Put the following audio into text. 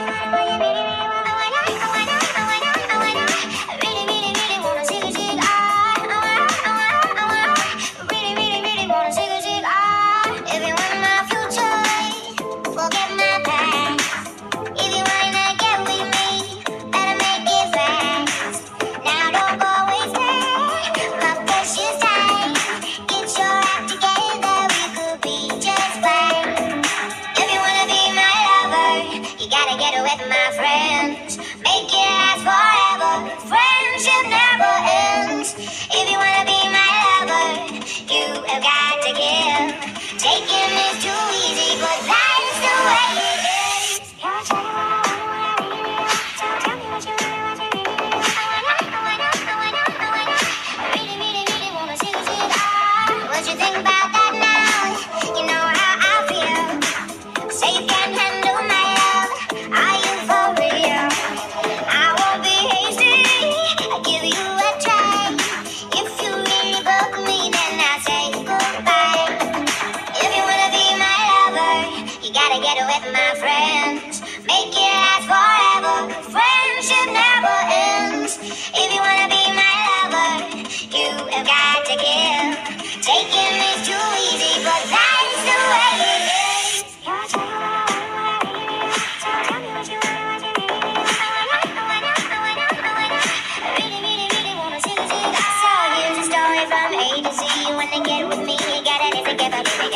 You gotta get with my friends. Make it last forever, friendship never ends. If you wanna be my lover, you have got to give. Taking is too easy, but that's the way it is. From A to Z, when they get with me, you gotta it's a given.